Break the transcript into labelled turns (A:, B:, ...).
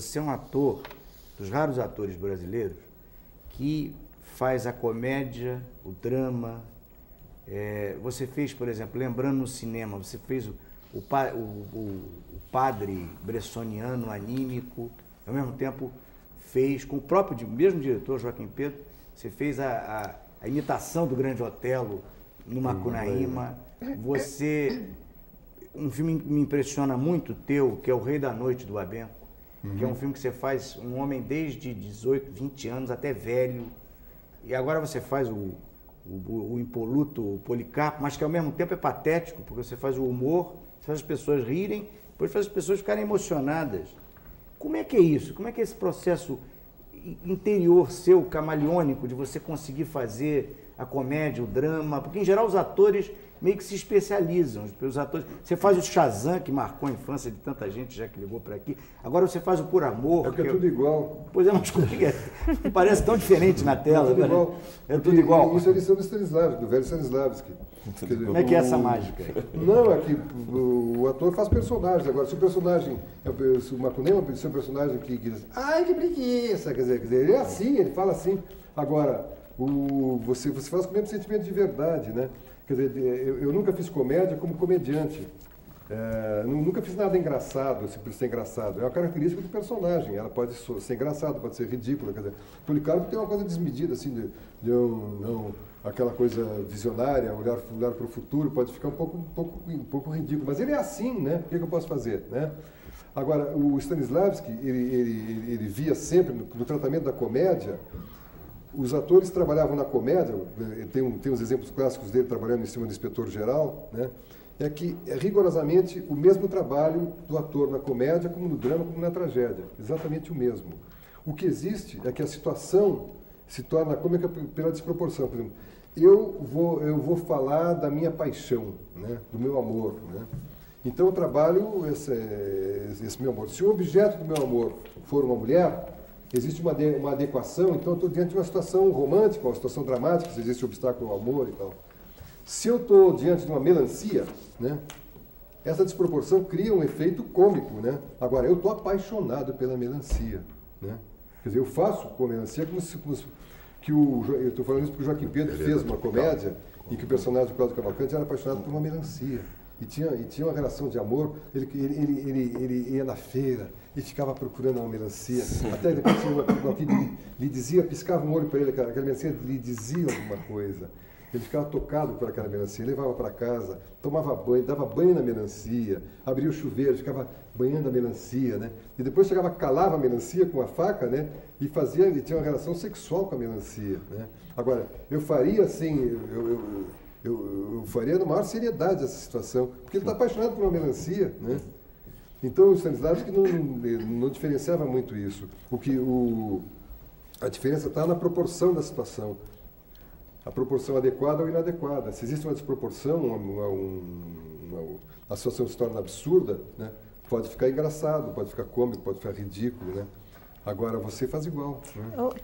A: você é um ator, dos raros atores brasileiros, que faz a comédia, o drama. É, você fez, por exemplo, lembrando no cinema, você fez o, o, o, o padre bressoniano anímico, ao mesmo tempo fez, com o próprio mesmo diretor, Joaquim Pedro, você fez a, a, a imitação do Grande Otelo no Macunaíma. Você. Um filme que me impressiona muito teu, que é O Rei da Noite do Abenco, uhum. que é um filme que você faz um homem desde 18, 20 anos até velho. E agora você faz o, o, o impoluto o Policarpo, mas que ao mesmo tempo é patético, porque você faz o humor, você faz as pessoas rirem, depois faz as pessoas ficarem emocionadas. Como é que é isso? Como é que é esse processo interior seu, camaleônico, de você conseguir fazer a comédia, o drama? Porque, em geral, os atores meio que se especializam. Os atores, você faz o Shazam, que marcou a infância de tanta gente já que ligou para aqui. Agora você faz o Por Amor.
B: É que é tudo igual.
A: Pois é, mas como é que é? Parece tão diferente na tela. É
B: tudo igual.
A: É tudo igual.
B: Isso é lição do Stanislavski, do velho Stanislavski.
A: Como é que é essa mágica?
B: Não, é que o, o ator faz personagens. Agora, se o personagem, se o Macunema, se o personagem que, que diz, ai que preguiça, quer dizer, quer dizer, ele é assim, ele fala assim. Agora, o, você, você faz com o mesmo sentimento de verdade, né? Quer dizer, eu, eu nunca fiz comédia como comediante. É, nunca fiz nada engraçado, por ser engraçado. É uma característica do personagem. Ela pode ser engraçada, pode ser ridícula. Quer dizer, Policarpo tem uma coisa desmedida, assim, de, de não, aquela coisa visionária, olhar, olhar para o futuro, pode ficar um pouco, um, pouco, um pouco ridículo. Mas ele é assim, né? O que, é que eu posso fazer, né? Agora, o Stanislavski, ele, ele, ele via sempre no, no tratamento da comédia os atores trabalhavam na comédia, eh, tem, tem uns exemplos clássicos dele trabalhando em cima do inspetor geral, né? é que é rigorosamente o mesmo trabalho do ator na comédia, como no drama, como na tragédia. Exatamente o mesmo. O que existe é que a situação se torna cômica pela desproporção. Por exemplo, eu vou, eu vou falar da minha paixão, né? do meu amor. Né? Então eu trabalho esse, esse meu amor. Se o objeto do meu amor for uma mulher, existe uma, uma adequação, então eu estou diante de uma situação romântica, uma situação dramática, se existe obstáculo ao amor e tal. Se eu estou diante de uma melancia, né, essa desproporção cria um efeito cômico. Né? Agora, eu estou apaixonado pela melancia. Né? Quer dizer, eu faço com a melancia como se, como se que o, eu estou falando isso porque o Joaquim Pedro fez uma comédia em que o personagem do Cláudio Cavalcante era apaixonado por uma melancia. E tinha, e tinha uma relação de amor, ele, ele, ele, ele, ele ia na feira e ficava procurando uma melancia. Sim. Até depois lhe, lhe, dizia, piscava um olho para ele, aquela, aquela melancia lhe dizia alguma coisa. Ele ficava tocado por aquela melancia, levava para casa, tomava banho, dava banho na melancia, abria o chuveiro, ficava banhando a melancia, né? E depois chegava, calava a melancia com a faca, né? E fazia, e tinha uma relação sexual com a melancia, né? Agora, eu faria assim, eu, eu eu, eu faria na maior seriedade essa situação, porque ele está apaixonado por uma melancia, né? Então o Stanislavski não, não diferenciava muito isso. O que o, a diferença está na proporção da situação. A proporção adequada ou inadequada. Se existe uma desproporção, uma, uma, uma, a situação se torna absurda, né? pode ficar engraçado, pode ficar cômico, pode ficar ridículo. Né? Agora você faz igual. Né?
C: Paulo,